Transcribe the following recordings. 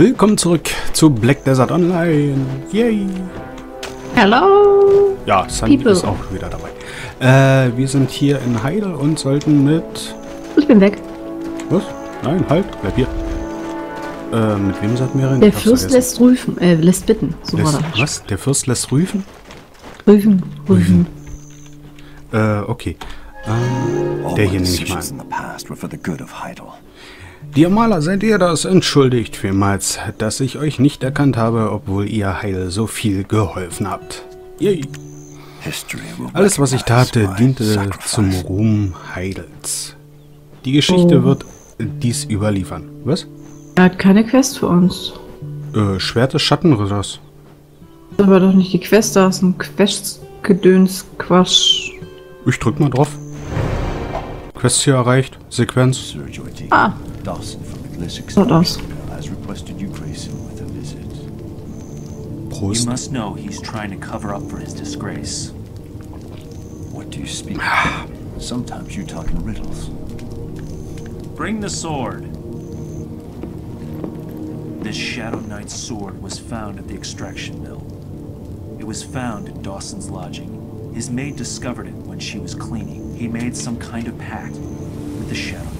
Willkommen zurück zu Black Desert Online. Yay! Hello! Ja, Sandy People. ist auch wieder dabei. Äh, wir sind hier in Heidel und sollten mit... Ich bin weg. Was? Nein, halt, bleib hier. Äh, mit wem sollten wir reden? Der Fürst lässt rüfen, äh, lässt bitten. So war Lässt, das. was? Der Fürst lässt rüfen? Rüfen, rüfen. Äh, okay. Ähm, der hier nehme ich mal an. Die Maler, seid ihr das? Entschuldigt vielmals, dass ich euch nicht erkannt habe, obwohl ihr Heidel so viel geholfen habt. Yay! Alles, was ich my diente zum Ruhm Heidels. Die Geschichte Oh. wird dies überliefern. Was? Er hat keine Quest für uns. Äh, Schwert des Schattenritters. Das war doch nicht die Quest, da ist ein Quest-Gedöns, Quatsch. Ich drück mal drauf. Questziel erreicht. Sequenz. Ah. Dawson from the Gliss So. Extraction Bureau has requested you grace him with a visit. You must know he's trying to cover up for his disgrace. What do you speak of? Ah. Sometimes you talk in riddles. Bring the sword. This Shadow Knight's sword was found at the extraction mill. It was found in Dawson's lodging. His maid discovered it when she was cleaning. He made some kind of pact with the Shadow Knights.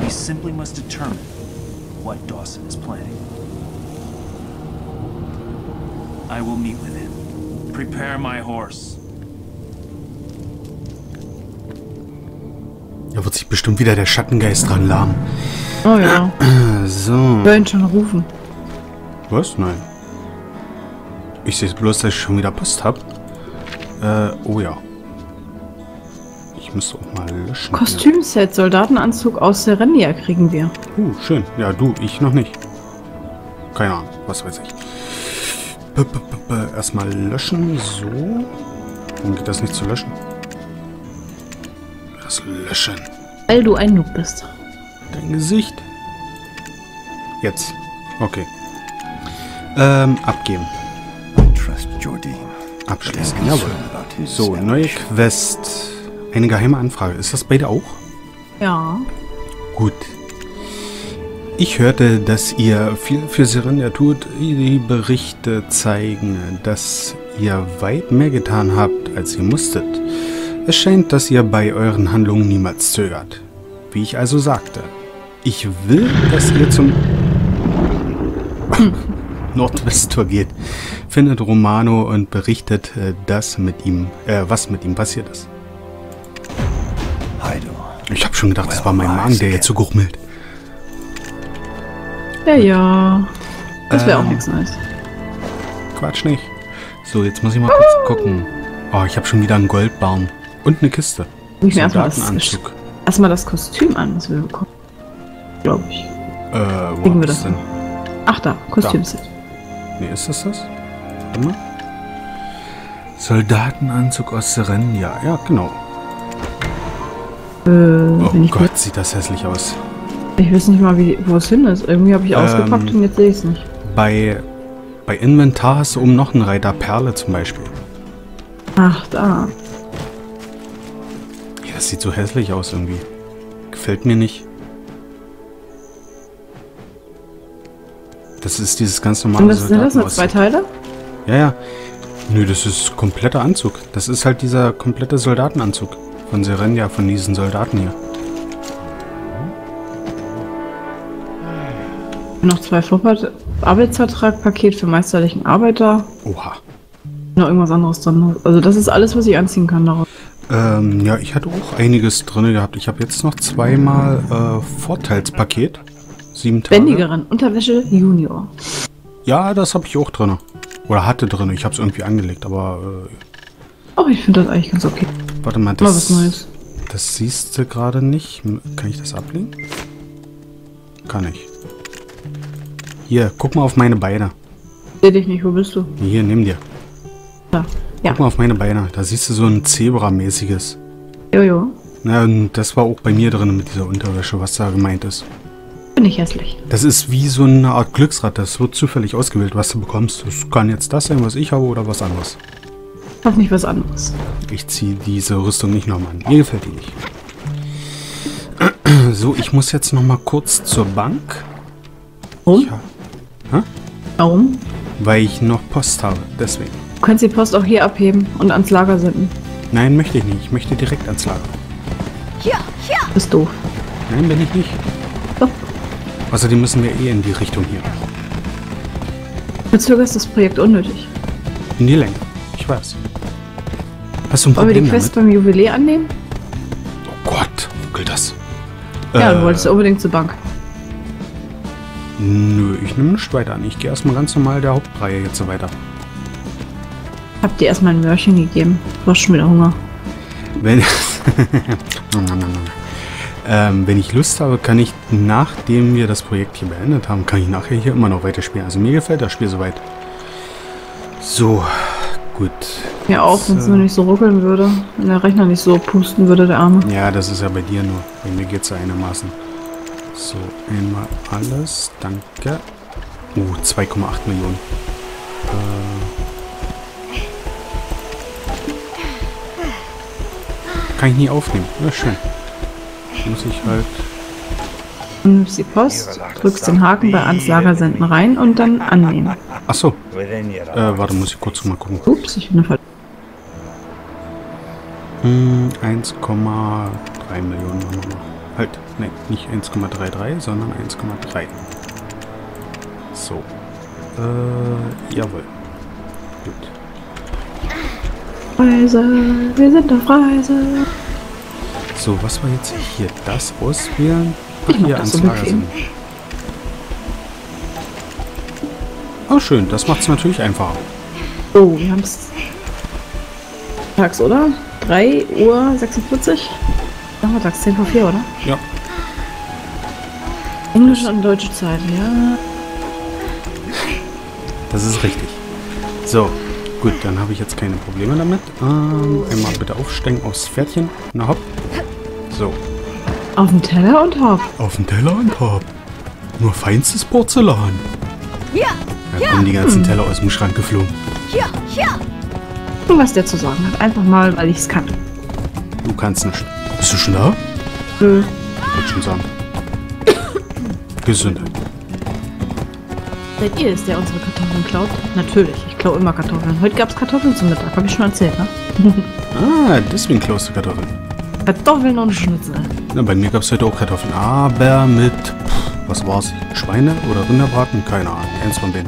We simply must determine what Dawson is planning. I will meet with him. Prepare my horse. Da wird sich bestimmt wieder der Schattengeist dran lahmen. Oh ja. So. Ich höre ihn schon rufen. Was? Nein. Ich sehe bloß, dass ich schon wieder Post habe. Äh, oh ja. Ich auch mal löschen. Kostümset, Soldatenanzug aus Serenia kriegen wir. Uh, schön. Ja, du, ich noch nicht. Keine Ahnung, was weiß ich. B -b -b Erstmal löschen, so. Warum geht das nicht zu löschen? Das Löschen. Weil du ein Noob bist. Dein Gesicht. Jetzt. Okay. Ähm, abgeben. I trust Jordi. Abschließen. Jawohl. So, neue. Quest. Eine geheime Anfrage. Ist das bei dir auch? Ja. Gut. Ich hörte, dass ihr viel für Serenia tut. Die Berichte zeigen, dass ihr weit mehr getan habt, als ihr musstet. Es scheint, dass ihr bei euren Handlungen niemals zögert. Wie ich also sagte, ich will, dass ihr zum Nordwesttor geht. Findet Romano und berichtet, äh, das mit ihm, äh, was mit ihm passiert ist. Ich habe schon gedacht, das war mein Magen, der jetzt so gurmelt. Ja, ja. Das wäre auch Ähm. nichts Neues. Quatsch nicht. So, jetzt muss ich mal kurz gucken. Oh, ich habe schon wieder einen Goldbarn. Und eine Kiste. Ich mir erstmal das, erstmal das Kostüm an, was wir bekommen. Glaube ich. Äh, wo Kriegen wir das denn? Ach da, Kostümset. Nee, ist das das? Warte mal. Soldatenanzug aus Serenia. Ja, genau. Äh, Oh. Gott, sieht das hässlich aus. Ich weiß nicht mal, wo es hin ist. Irgendwie habe ich Ähm. ausgepackt und jetzt sehe ich es nicht. Bei, bei Inventar hast du oben noch einen Reiter Perle zum Beispiel. Ach, da. Ja, das sieht so hässlich aus irgendwie. Gefällt mir nicht. Das ist dieses ganz normale Und das, sind das nur zwei. Teile? Ja, ja. Nö, das ist kompletter Anzug. Das ist halt dieser komplette Soldatenanzug von Serenia, von diesen Soldaten hier. Noch zwei Vorpart Arbeitsvertrag-Paket für meisterlichen Arbeiter. Oha. Noch irgendwas anderes drin. Also das ist alles, was ich anziehen kann daraus. Ähm, ja, ich hatte auch einiges drin gehabt. Ich habe jetzt noch zweimal äh, Vorteilspaket. Sieben Tage. Bändigerin, Unterwäsche, Junior. Ja, das habe ich auch drin. Oder hatte drin. Ich habe es irgendwie angelegt, aber äh, Oh, ich finde das eigentlich ganz okay. Warte mal, Mal was das, Neues. das siehst du gerade nicht. Kann ich das ablegen? Kann ich. Hier, guck mal auf meine Beine. Seh dich nicht, wo bist du? Hier, nimm dir. Da. Ja. Guck mal auf meine Beine. Da siehst du so ein Zebra-mäßiges. Jojo. Na, und das war auch bei mir drin mit dieser Unterwäsche, was da gemeint ist. Bin ich hässlich. Das ist wie so eine Art Glücksrad. Das wird zufällig ausgewählt, was du bekommst. Das kann jetzt das sein, was ich habe oder was anderes. Hoffentlich was anderes. Ich ziehe diese Rüstung nicht nochmal an. Mir gefällt die nicht. So, ich muss jetzt noch mal kurz zur Bank. Warum? Ja, Warum? weil ich noch Post habe, deswegen. Du kannst die Post auch hier abheben und ans Lager senden. Nein, möchte ich nicht. Ich möchte direkt ans Lager. Bist doof. Nein, bin ich nicht. Doch. Außerdem müssen wir eh in die Richtung hier. Verzögerst das Projekt unnötig. In die Länge. Ich weiß. Hast du ein Wollen wir die Problem Quest damit? beim Jubiläer annehmen? Oh Gott, ruckelt das. Ja, Äh, du wolltest unbedingt zur Bank. Nö, ich nehme nicht weiter an. Ich gehe erstmal ganz normal der Hauptreihe jetzt so weiter. Hab dir erstmal ein Mörchen gegeben. Du hast schon wieder Hunger. Wenn, ähm, wenn ich Lust habe, kann ich, nachdem wir das Projekt hier beendet haben, kann ich nachher hier immer noch weiterspielen. Also mir gefällt das Spiel soweit. So, gut. Ja, auch, wenn es So. nur nicht so ruckeln würde. Wenn der Rechner nicht so pusten würde, der Arme. Ja, das ist ja bei dir nur. Bei mir geht es ja einigermaßen. So, einmal alles. Danke. Oh, 2,8 Millionen. Äh, kann ich nie aufnehmen. Ja, schön. Muss ich halt. Nimmst die Post, drückst den Haken bei ans Lager senden rein und dann annehmen. Achso. Äh, warte, muss ich kurz mal gucken. Ups, ich bin falsch. Hm, 1,3 Millionen haben wir noch. Halt, nein, nicht 1,33, sondern 1,3. So. Äh, jawohl. Gut. Reise, wir sind auf Reise. So, was war jetzt hier? Das auswählen? Ich hier das ans so. Oh, schön. Das macht es natürlich einfacher. Oh, wir haben es tags, oder? 3 Uhr 46? Nachmittags 10 vor 4, oder? Ja. Englische und deutsche Zeit, ja. Das ist richtig. So, gut, dann habe ich jetzt keine Probleme damit. Ähm, einmal bitte aufsteigen aufs Pferdchen. Na hopp. So, Auf dem Teller und hopp. auf den Teller und hopp. Nur feinstes Porzellan. Ja, Da kommen die ganzen Teller aus dem Schrank geflogen. ja, ja. Und was der zu sagen hat. Einfach mal, weil ich es kann. Du kannst nicht. Bist du schon da? Nö. Ich wollte schon sagen. Gesundheit. Seid ihr es, der unsere Kartoffeln klaut? Natürlich, ich klaue immer Kartoffeln. Heute gab es Kartoffeln zum Mittag, habe ich schon erzählt, ne? Ah, deswegen klaust du Kartoffeln. Kartoffeln und Schnitzel. Na, bei mir gab es heute auch Kartoffeln. Aber mit, pff, was war's? Schweine oder Rinderbraten? Keine Ahnung. Eins von denen.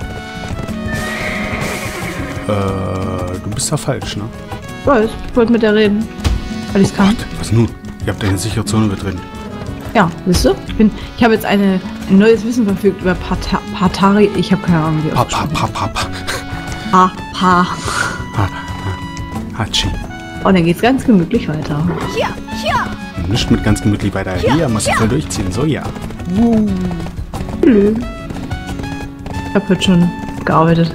Äh, du bist da falsch, ne? Ich weiß, ich wollte mit der reden. Weil ich es kann. Gott, was nun? Ihr habt eine sichere Zone betreten. Ja, siehst du? Ich, bin, ich habe jetzt eine, ein neues Wissen verfügt über Pata, Patari. Ich habe keine Ahnung, wie Pa, pa, pa, pa, pa. Pa, pa. Ha, ha. Hatschi. Und dann geht's ganz gemütlich weiter. Ja, ja. Nicht mit ganz gemütlich weiter. Hier, musst du voll durchziehen. So, ja. Nö. Ich habe heute schon gearbeitet.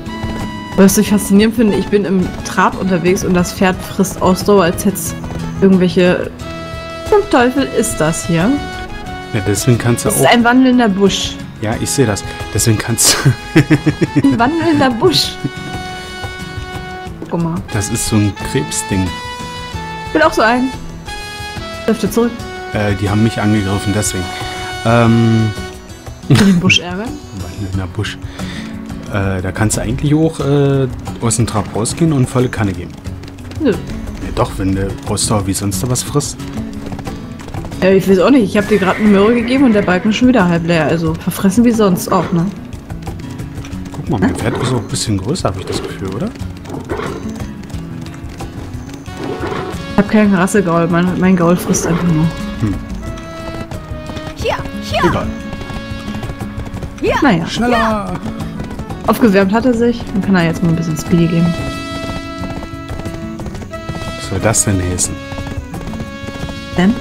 Was ich faszinierend finde, ich bin im Trab unterwegs und das Pferd frisst Ausdauer, als hätte es irgendwelche... Zum Teufel ist das hier? Ja, deswegen kannst du Das ist auch... ein wandelnder Busch. Ja, ich sehe das. Deswegen kannst du... Ein wandelnder Busch. Guck mal. Das ist so ein Krebsding. Ich will auch so einen. Dürfte zurück. Äh, die haben mich angegriffen, deswegen. Ähm... Den Busch ärgern. Wandelnder Busch. Äh, da kannst du eigentlich auch äh, aus dem Trab rausgehen und volle Kanne geben. Nö. Ja, doch, wenn du Ausdauer wie sonst da was frisst. Äh, ich weiß auch nicht. Ich habe dir gerade eine Möhre gegeben und der Balken ist schon wieder halb leer. Also verfressen wie sonst auch, ne? Guck mal, mein Pferd ist auch ein bisschen größer, habe ich das Gefühl, oder? Ich habe keinen Rassegaul. Mein, mein Gaul frisst einfach nur. Ja, ja. Egal. Naja, Schneller! aufgewärmt hat er sich. Dann kann er jetzt mal ein bisschen Speedy geben. Was soll das denn heißen? Denn?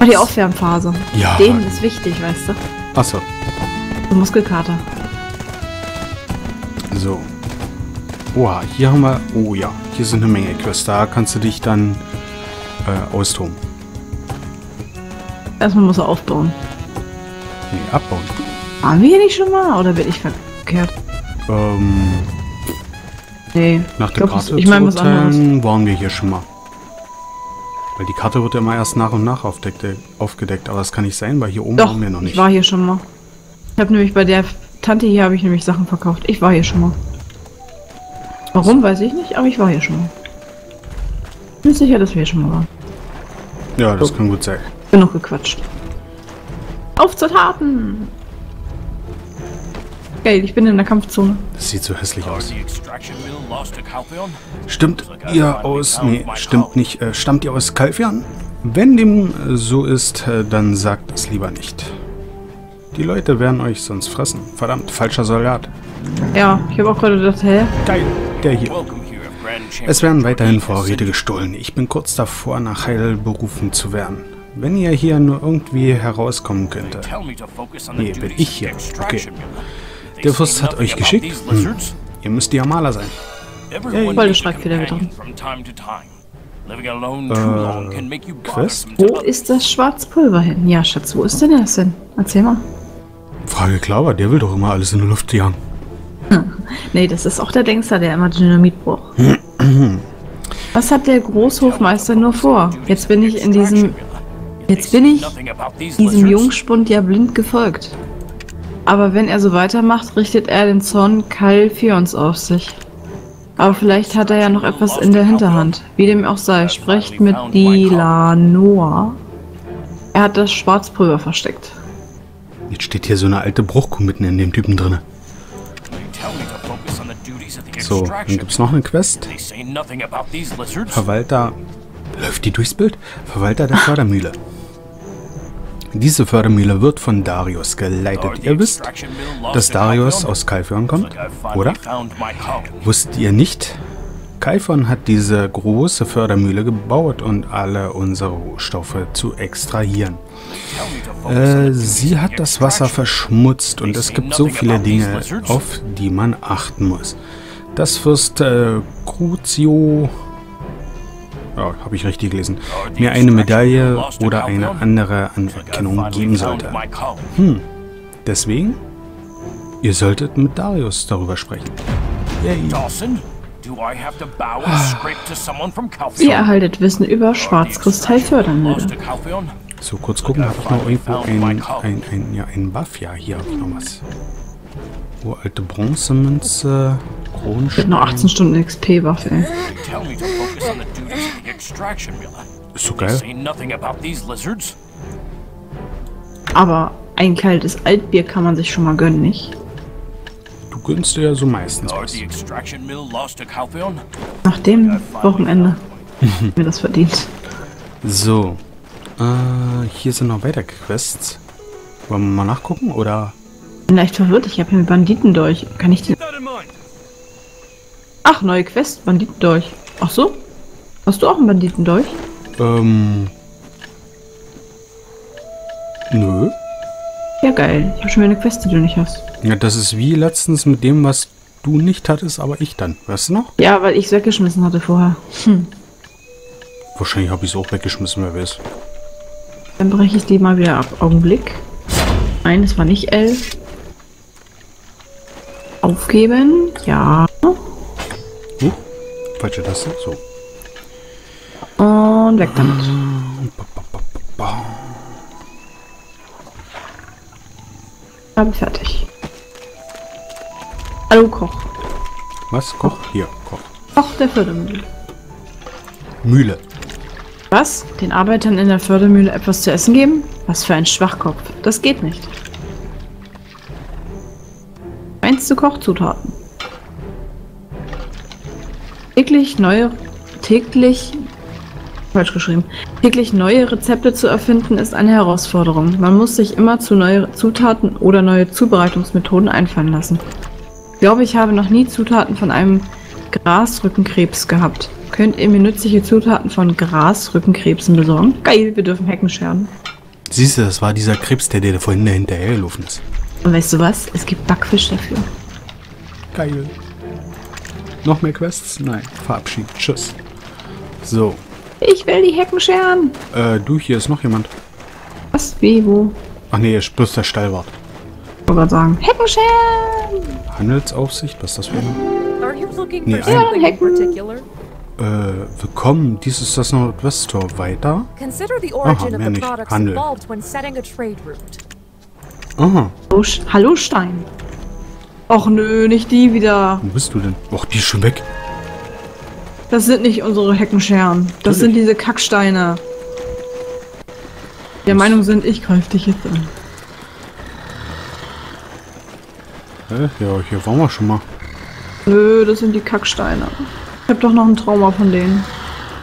Oh, die Aufwärmphase. Ja. Denen ist wichtig, weißt du? Achso, So Muskelkater. so. Oha, hier haben wir... Oh ja, hier sind eine Menge Quests. Da kannst du dich dann äh, austoben. Erstmal muss er aufbauen. Nee, abbauen. Waren wir hier nicht schon mal? Oder bin ich verkehrt? Ähm, Nee. nach ich der glaub, Karte Ich meine was anderes. waren wir hier schon mal. Weil die Karte wird ja immer erst nach und nach aufdeckte, aufgedeckt. Aber das kann nicht sein, weil hier oben Doch, waren wir noch ich nicht. war hier schon mal. Ich habe nämlich bei der Tante hier habe ich nämlich Sachen verkauft. Ich war hier schon mal. Warum, weiß ich nicht, aber ich war hier schon mal. Bin sicher, dass wir hier schon mal waren. Ja, das kann gut sein. Genug gequatscht. Auf zur Taten! Geil, ich bin in der Kampfzone. Das sieht so hässlich aus. Stimmt ihr aus... Nee, stimmt nicht. Äh, stammt ihr aus Kalfian? Wenn dem äh, so ist, äh, dann sagt es lieber nicht. Die Leute werden euch sonst fressen. Verdammt, falscher Soldat. Ja, ich habe auch gerade gedacht, hä? Geil, der hier. Es werden weiterhin Vorräte gestohlen. Ich bin kurz davor, nach Heil berufen zu werden. Wenn ihr hier nur irgendwie herauskommen könnte. Tell me to focus on the Nee, bin ich hier. Okay. Der Fürst hat euch geschickt? Hm. Ihr müsst ja Maler sein. Needs a Schreibfehler wieder too Äh, Quest? Wo ist das Schwarzpulver hin? Ja, Schatz, wo ist denn das hin? Erzähl mal. Frage Klauber, der will doch immer alles in die Luft jagen. Nee, das ist auch der Denkster, der immer Dynamit braucht. Was hat der Großhofmeister nur vor? Jetzt bin ich in diesem, jetzt bin ich diesem. Jungspund ja blind gefolgt. Aber wenn er so weitermacht, richtet er den Zorn Kal Fions auf sich. Aber vielleicht hat er ja noch etwas in der Hinterhand. Wie dem auch sei, sprecht mit Dilanoa. Er hat das Schwarzpulver versteckt. Jetzt steht hier so eine alte Bruchkuh mitten in dem Typen drinne. So, dann extraction gibt's noch eine Quest. Verwalter. Läuft die durchs Bild? Verwalter der Fördermühle. Diese Fördermühle wird von Darius geleitet. Ihr wisst, dass Darius aus Kalfion kommt, oder? Wusstet ihr nicht? Kalfion hat diese große Fördermühle gebaut und alle unsere Rohstoffe zu extrahieren. Äh, sie hat das Wasser verschmutzt und es gibt so viele Dinge, auf die man achten muss. Das Fürst äh, Crucio, ja, habe ich richtig gelesen, mir eine Medaille oder eine andere Anerkennung geben sollte. Deswegen, ihr solltet mit Darius darüber sprechen. Yay. Dawson, do I have to bow and scrape to someone from Ihr erhaltet Wissen über to Calpheon? So, kurz gucken, habe ich noch irgendwo ein, ein, ein, ja, ein Buff? Ja, hier habe ich noch was. Uralte Bronzemünze, Ich hab Kronstein. noch 18 Stunden XP-Waffe, ey. Ist so geil. Aber ein kaltes Altbier kann man sich schon mal gönnen, nicht? Du gönnst dir ja so meistens was. Nach dem Wochenende. mir das verdient. So. Äh, hier sind noch weitere Quests. Wollen wir mal nachgucken, oder? Bin leicht verwirrt, ich habe hier mit Banditen durch. Kann ich den. Ach, neue Quest, Banditen durch. Ach so? Hast du auch einen Banditen durch? Ähm. Nö. Ja, geil. Ich habe schon wieder eine Quest, die du nicht hast. Ja, das ist wie letztens mit dem, was du nicht hattest, aber ich dann. Weißt du noch? Ja, weil ich es weggeschmissen hatte vorher. Hm. Wahrscheinlich habe ich es auch weggeschmissen, wer weiß. Dann breche ich die mal wieder ab. Augenblick. Nein, es war nicht L. Aufgeben. Ja. Falsche Taste. So. Und weg damit. Habe fertig. Hallo Koch. Was? Koch? Hier, Koch. Koch der Fördermühle. Mühle. Was? Den Arbeitern in der Fördermühle etwas zu essen geben? Was für ein Schwachkopf. Das geht nicht. Meinst du Kochzutaten? Täglich neue... Täglich... Falsch geschrieben. Täglich neue Rezepte zu erfinden ist eine Herausforderung. Man muss sich immer zu neue Zutaten oder neue Zubereitungsmethoden einfallen lassen. Ich glaube, ich habe noch nie Zutaten von einem Grasrückenkrebs gehabt. Könnt ihr mir nützliche Zutaten von Grasrückenkrebsen besorgen? Geil, wir dürfen Hecken scheren. Siehst du, das war dieser Krebs, der dir vorhin hinterhergelaufen ist. Und weißt du was? Es gibt Backfisch dafür. Geil. Noch mehr Quests? Nein. Verabschied. Tschüss. So. Ich will die Hecken scheren. Äh, du, hier ist noch jemand. Was? Wie? Wo? Ach nee, ist bloß der Stallwart. Ich wollte gerade sagen. Hecken scheren! Handelsaufsicht? Was ist das für eine? Nee, ein- in Hecken. Äh, willkommen. Dies ist das Nordwesttor. Weiter? Origin mehr nicht. Handel. Aha. Hallo Stein. Och nö, nicht die wieder. Wo bist du denn? Och, die ist schon weg. Das sind nicht unsere Heckenscheren. Das sind diese Kacksteine. Der Meinung sind, ich greife dich jetzt an. Äh, ja, hier waren wir schon mal. Nö, das sind die Kacksteine. Ich hab doch noch ein Trauma von denen.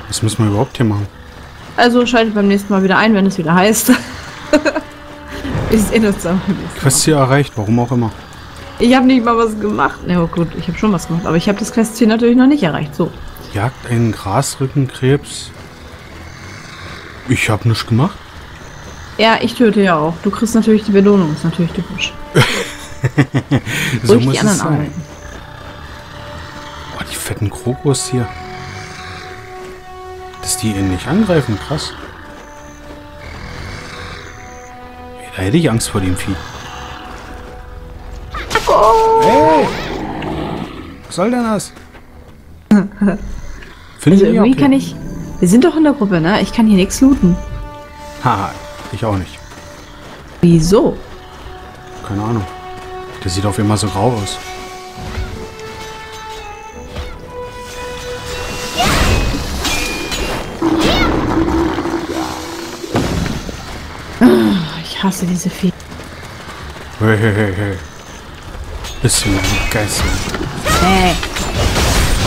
Was müssen wir überhaupt hier machen? Also schaltet beim nächsten Mal wieder ein, wenn es wieder heißt. ist eh nur zusammen. Questziel erreicht, warum auch immer. Ich habe nicht mal was gemacht. Na gut, ich habe schon was gemacht, aber ich habe das Questziel natürlich noch nicht erreicht. So. Jagt einen Grasrückenkrebs. Ich habe nichts gemacht. Ja, ich töte ja auch. Du kriegst natürlich die Belohnung, ist natürlich typisch. So Ruhig muss die es anderen sein. arbeiten. Oh, die fetten Krokos hier. Dass die ihn nicht angreifen, krass. Da hätte ich Angst vor dem Vieh. Was soll denn das? Finde Also ich irgendwie kann ich. Wir sind doch in der Gruppe, ne? Ich kann hier nichts looten. Haha, ich auch nicht. Wieso? Keine Ahnung. Der sieht auf immer so grau aus. Ich hasse diese Vieh. Hey, hey, hey, hey. Bisschen Geist. Hey.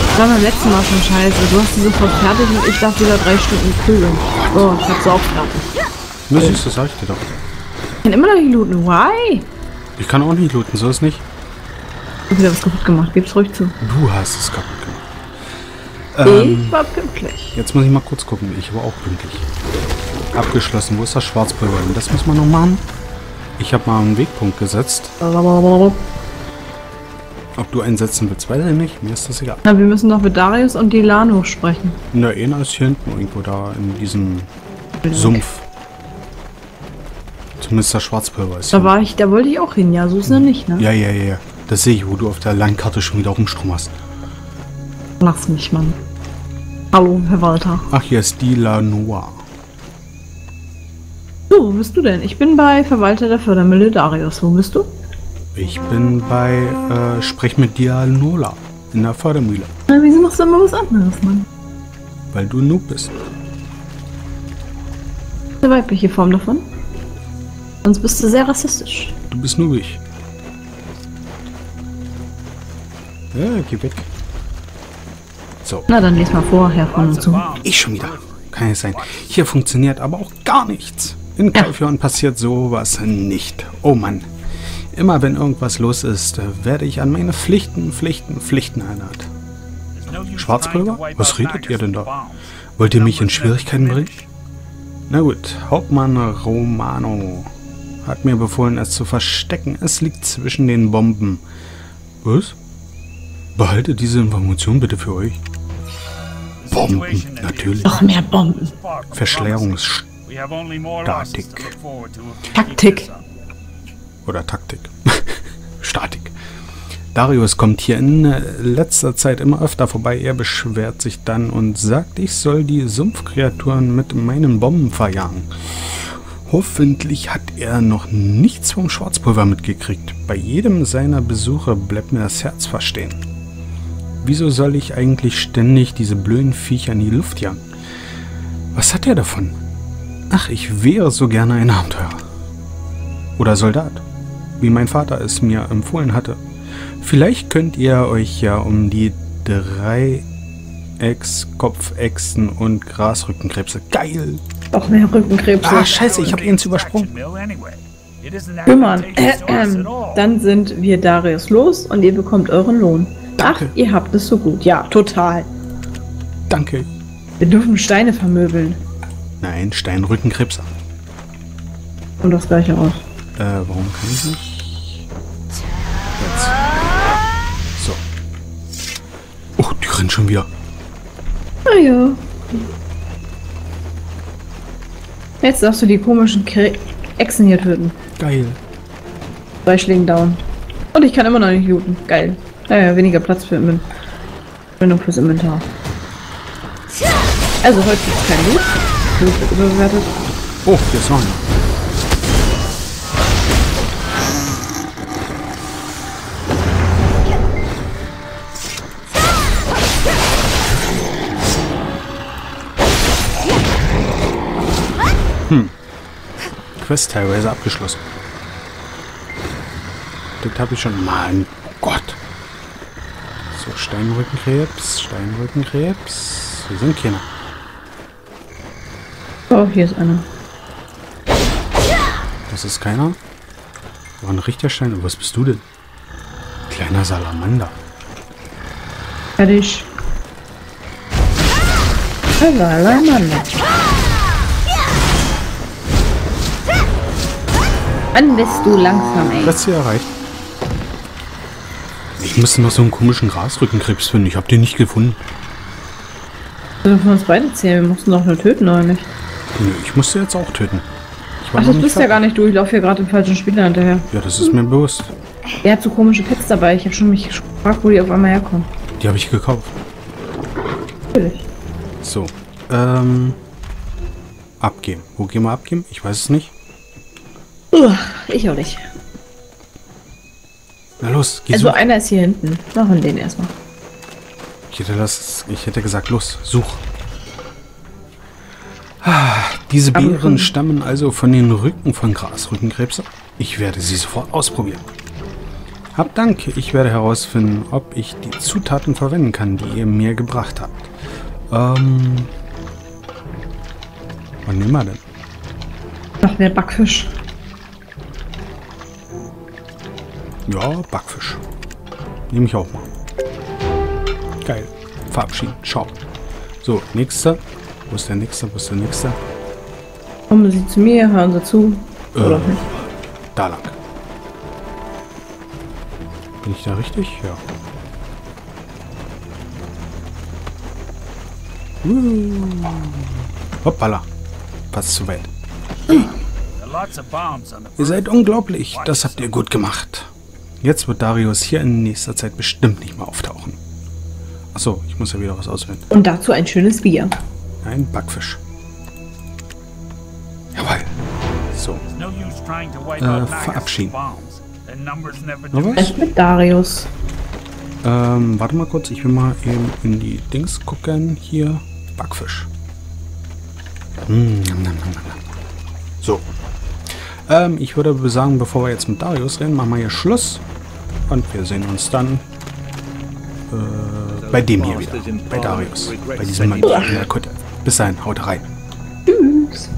Das war beim letzten Mal schon scheiße. Du hast die sofort fertig und ich darf wieder drei Stunden kühlen. So, ich hab sie auch fertig. Na siehst du, sag ich dir doch. Ich kann immer noch nicht looten. Why? Ich kann auch nicht looten, so ist nicht. Ich hab wieder was kaputt gemacht. Gib's ruhig zu. Du hast es kaputt gemacht. Ähm, ich war pünktlich. jetzt muss ich mal kurz gucken. Ich war auch pünktlich. Abgeschlossen. Wo ist das Schwarzpulver? Das muss man noch machen. Ich habe mal einen Wegpunkt gesetzt. Ob du einen setzen willst, weiß ich nicht. Mir ist das egal. Na, wir müssen noch mit Darius und Dilano sprechen. Na, einer ist hier hinten irgendwo da in diesem Sumpf. Zumindest das Schwarzpulver ist Da war ich, da wollte ich auch hin. Ja, so ist es noch nicht, ne? Ja, ja, ja, ja. Das sehe ich, wo du auf der Landkarte schon wieder Rumstrom hast. Lass mich, Mann. Hallo, Herr Walter. Ach, hier ist die La Noir. So, wo bist du denn? Ich bin bei Verwalter der Fördermühle Darius. Wo bist du? Ich bin bei äh, Sprech mit Dianola in der Fördermühle, Na, wieso machst du immer was anderes, Mann? weil du Noob bist. Eine weibliche Form davon. Sonst bist du sehr rassistisch. Du bist noobig. Ja, geh weg. So, Na, dann les mal vor, Herr von und zu. ich schon wieder. Kann ja sein. Hier funktioniert aber auch gar nichts. In Kalfion passiert sowas nicht. Oh Mann. Immer wenn irgendwas los ist, werde ich an meine Pflichten, Pflichten, Pflichten erinnert. Schwarzpulver? Was redet ihr denn da? Wollt ihr mich in Schwierigkeiten bringen? Na gut, Hauptmann Romano hat mir befohlen, es zu verstecken. Es liegt zwischen den Bomben. Was? Behaltet diese Information bitte für euch. Bomben, natürlich. Noch mehr Bomben. Verschleierungsstatik Taktik. Oder Taktik. Statik. Darius kommt hier in äh, letzter Zeit immer öfter vorbei. Er beschwert sich dann und sagt, ich soll die Sumpfkreaturen mit meinen Bomben verjagen. Hoffentlich hat er noch nichts vom Schwarzpulver mitgekriegt. Bei jedem seiner Besuche bleibt mir das Herz verstehen. Wieso soll ich eigentlich ständig diese blöden Viecher in die Luft jagen? Was hat er davon? Ach, ich wäre so gerne ein Abenteurer. Oder Soldat, wie mein Vater es mir empfohlen hatte. Vielleicht könnt ihr euch ja um die Dreiecks, Kopfechsen und Grasrückenkrebse. Geil! Noch mehr Rückenkrebs. Ah, scheiße, ich habe ihn übersprungen. Kümmern. Äh, ähm, dann sind wir Darius los und ihr bekommt euren Lohn. Danke. Ach, ihr habt es so gut. Ja, total. Danke. Wir dürfen Steine vermöbeln. Nein, Steinrückenkrebse. Und das gleiche aus. Äh, warum kann ich nicht? Rennt schon wieder. Ah ja. Jetzt darfst du die komischen Kre Echsen hier töten. Geil. Zwei Schlägen down. Und ich kann immer noch nicht looten. Geil. Naja, weniger Platz für Inven- Verbindung fürs Inventar. Also heute gibt es kein Loot. Loot wird überbewertet. Oh, hier ist noch einer. Quest teilweise abgeschlossen. Das habe ich schon. Mann, oh Gott. So, Steinrückenkrebs, Steinrückenkrebs. Hier sind keine. Oh, hier ist einer. Das ist keiner. War ein richtiger Stein. Was bist du denn? Kleiner Salamander. Fertig. Salamander. Wann bist du langsam, ey? Das Ziel erreicht. Ich müsste noch so einen komischen Grasrückenkrebs finden. Ich habe den nicht gefunden. Wir von uns beide zählen. Wir mussten doch nur töten, oder nicht? Nö, Ich musste jetzt auch töten. Ich war Ach, das bist ja gar nicht du. Ich laufe hier gerade dem falschen Spieler hinterher. Ja, das ist mir bewusst. Er hat so komische Pets dabei. Ich habe schon mich gefragt, wo die auf einmal herkommen. Die habe ich gekauft. Natürlich. So. Ähm. Abgeben. Wo gehen wir abgeben? Ich weiß es nicht. Uah, ich auch nicht. Na los, geh Also such. einer ist hier hinten. Machen den erstmal. Ich hätte, das, ich hätte gesagt, los, such. Ah, diese Beeren stammen also von den Rücken von Grasrückenkrebse. Ich werde sie sofort ausprobieren. Hab Dank, ich werde herausfinden, ob ich die Zutaten verwenden kann, die ihr mir gebracht habt. Ähm. Was nehmen wir denn? Noch mehr Backfisch. Ja, Backfisch. Nehme ich auch mal. Geil. Verabschieden. Ciao. So, nächster. Wo ist der nächste? Wo ist der nächste? Kommen Sie zu mir, hören Sie zu. Oder Äh. nicht? Da lang. Bin ich da richtig? Ja. Uh. Hoppala. Fast zu weit. Ihr seid unglaublich. Das habt ihr gut gemacht. Jetzt wird Darius hier in nächster Zeit bestimmt nicht mehr auftauchen. Achso, ich muss ja wieder was auswählen. Und dazu ein schönes Bier. Ein Backfisch. Jawohl. So. Äh, verabschieden. was? Mit Darius. Ähm, warte mal kurz. Ich will mal eben in die Dings gucken. Hier. Backfisch. Mm, nam, nam, nam. So. Ähm, ich würde sagen, bevor wir jetzt mit Darius reden, machen wir hier Schluss. Und wir sehen uns dann äh, bei dem hier wieder. Bei Darius. Bei diesem Mann in der Kutte. Bis dahin, haut rein. Tschüss.